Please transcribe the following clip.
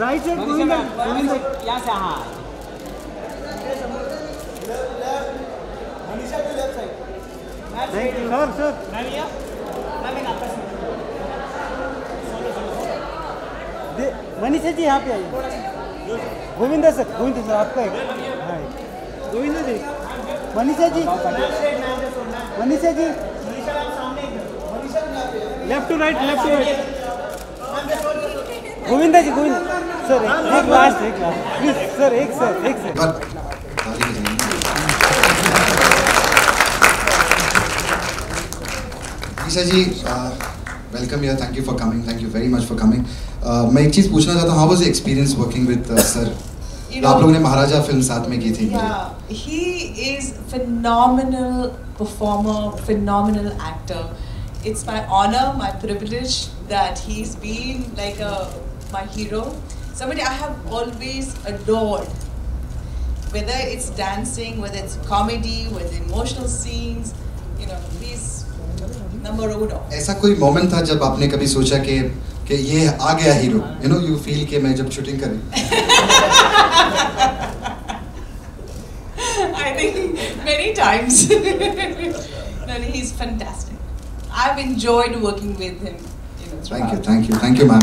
Right side Govinda Govinda यहाँ से हाँ। Thank you sir sir Manisha ji यहाँ पे आइए। गोविंदा सर गोविंदा सर आपका है हाँ Govinda ji. Manisha ji. Manisha ji. Left to right left to right Govinda ji Govinda. Sir एक लास्ट एक लास्ट प्लीज़ सर एक सर एक सर ईशा जी वेलकम यार thank you for coming thank you very much for coming मैं एक चीज़ पूछना चाहता हूँ। How was experience working with sir आप लोगों ने महाराजा फ़िल्म साथ में की थी। He is phenomenal performer, phenomenal actor. It's my honor, my privilege that he's been like a my hero. Somebody I have always adored. Whether it's dancing, whether it's comedy, whether emotional scenes, you know, he's number uno. ऐसा कोई moment था जब आपने कभी सोचा कि कि ये आ गया hero you know you feel कि मैं जब शूटिंग करी I think many times. no, no, he's fantastic. I've enjoyed working with him. You know, thank you throughout. Thank you thank you ma'am